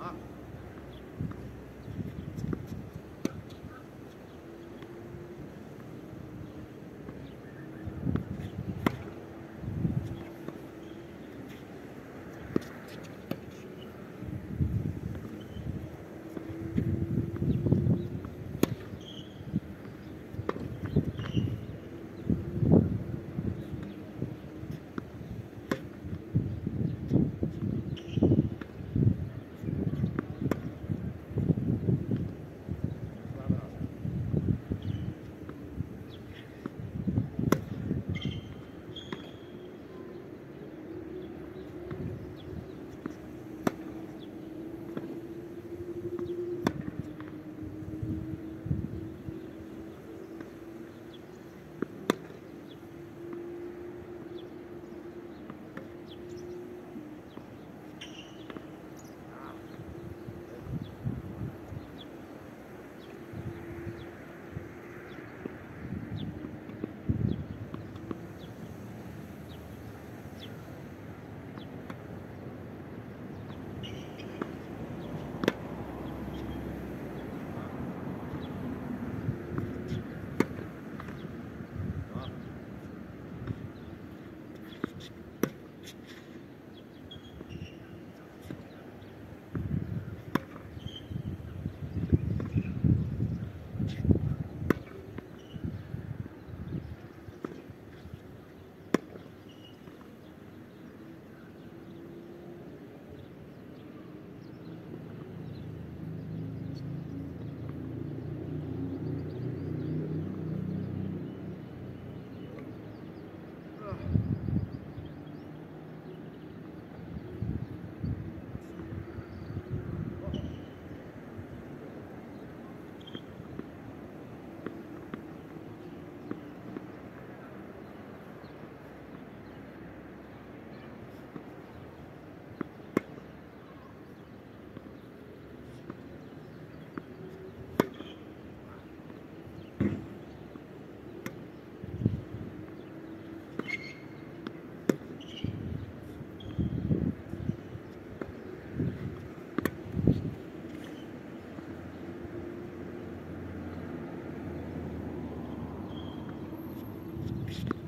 Ah. Next.